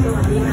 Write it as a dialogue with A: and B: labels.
A: Gracias.